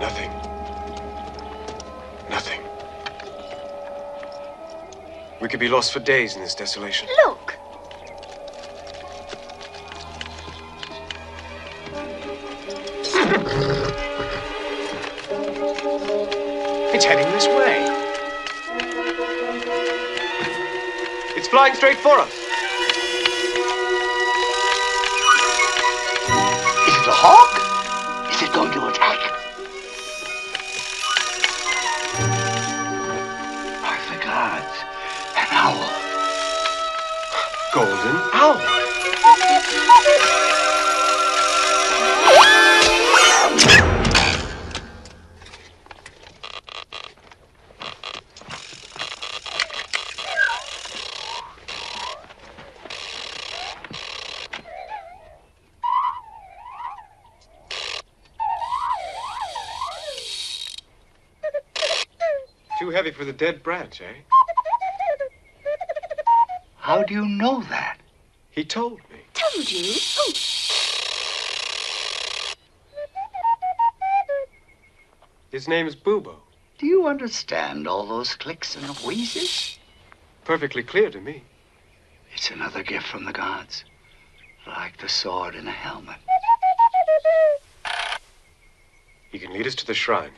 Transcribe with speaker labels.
Speaker 1: Nothing. Nothing. We could be lost for days in this desolation.
Speaker 2: Look!
Speaker 1: It's heading this way. It's flying straight for us. Golden owl. Too heavy for the dead branch, eh?
Speaker 3: How do you know that?
Speaker 1: He told me.
Speaker 2: Told you? Oh,
Speaker 1: His name is Bubo.
Speaker 3: Do you understand all those clicks and wheezes?
Speaker 1: Perfectly clear to me.
Speaker 3: It's another gift from the gods. Like the sword in a helmet.
Speaker 1: He can lead us to the shrine.